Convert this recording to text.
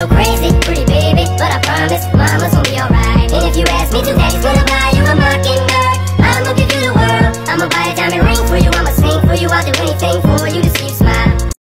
So crazy, pretty baby, but I promise mama's gonna be alright. And if you ask me to, daddy's gonna buy you a mockingbird. I'ma give you the world. I'ma buy a diamond ring for you. I'ma sing for you. I'll do anything for you to.